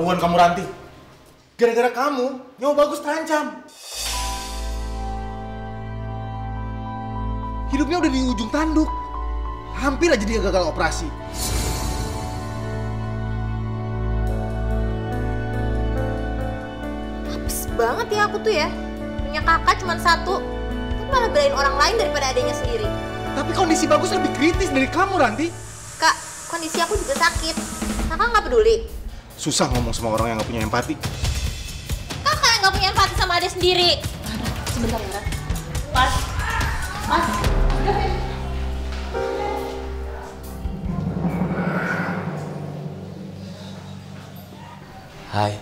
Keterlaluan kamu Ranti. Gara-gara kamu, nyawa bagus terancam. Hidupnya udah di ujung tanduk. Hampir aja dia gagal operasi. Habis banget ya aku tuh ya. Punya kakak cuma satu. Tapi malah belain orang lain daripada adanya sendiri. Tapi kondisi bagus lebih kritis dari kamu, Ranti. Kak, kondisi aku juga sakit. Kakak nggak peduli. Susah ngomong sama orang yang gak punya empati. Kakak yang nggak punya empati sama adik sendiri. Sebentar ya, Mas. Mas. Hai.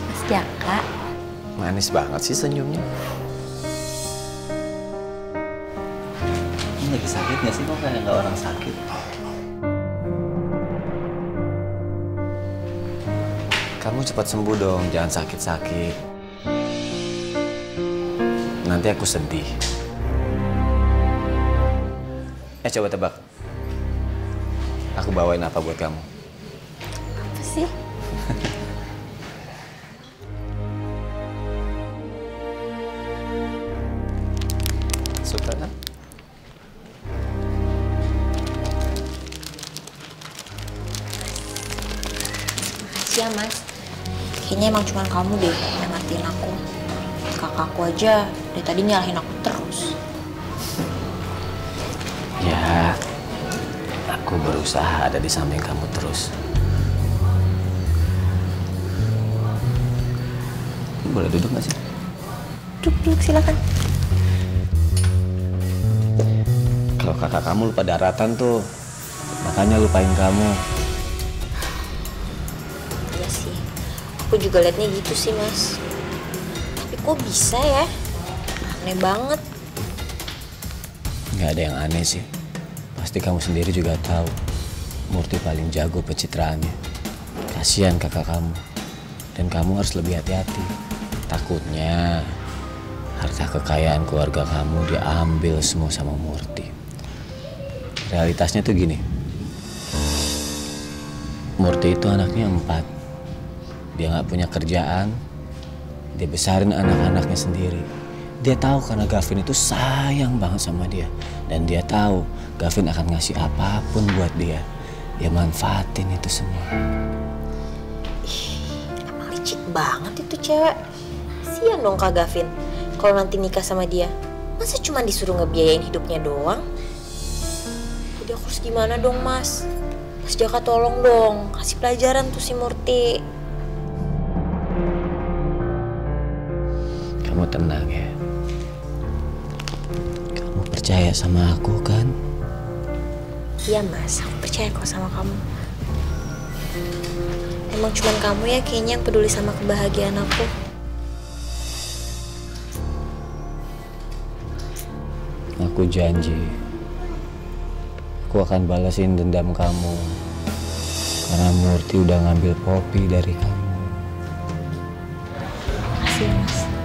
Mas Jaka. Manis banget sih senyumnya. Ini lagi sakit gak sih? Kok kayak nggak orang sakit? Kamu cepat sembuh dong, jangan sakit-sakit. Nanti aku sedih. Eh coba tebak. Aku bawain apa buat kamu? Apa sih? ya, Mas. Kayaknya emang cuma kamu deh yang ngertiin aku. Kakakku aja dari tadi nyalahin aku terus. Ya, aku berusaha ada di samping kamu terus. Boleh duduk gak sih? Duduk, duduk silakan. Kalau kakak kamu lupa daratan tuh, makanya lupain kamu. Iya sih. Aku juga liatnya gitu sih, Mas. Tapi kok bisa ya? Aneh banget. Nggak ada yang aneh sih. Pasti kamu sendiri juga tahu. Murti paling jago pencitraannya. Kasihan kakak kamu. Dan kamu harus lebih hati-hati. Takutnya harta kekayaan keluarga kamu diambil semua sama Murti. Realitasnya tuh gini. Murti itu anaknya empat. Dia nggak punya kerjaan. Dia besarin anak-anaknya sendiri. Dia tahu karena Gavin itu sayang banget sama dia. Dan dia tahu Gavin akan ngasih apa pun buat dia. Dia manfaatin itu semua. Emang licik banget itu cewek. Kasian dong Kak Gavin. Kalau nanti nikah sama dia. Masa cuma disuruh ngebiayain hidupnya doang? Jadi aku harus gimana dong, Mas? Mas Jaka tolong dong. Kasih pelajaran tuh si Murti. Kamu tenang ya. Kamu percaya sama aku kan? Iya mas, aku percaya kok sama kamu. Emang cuma kamu ya kayaknya yang peduli sama kebahagiaan aku. Aku janji, aku akan balasin dendam kamu karena Murti udah ngambil kopi dari kamu. Terima kasih mas.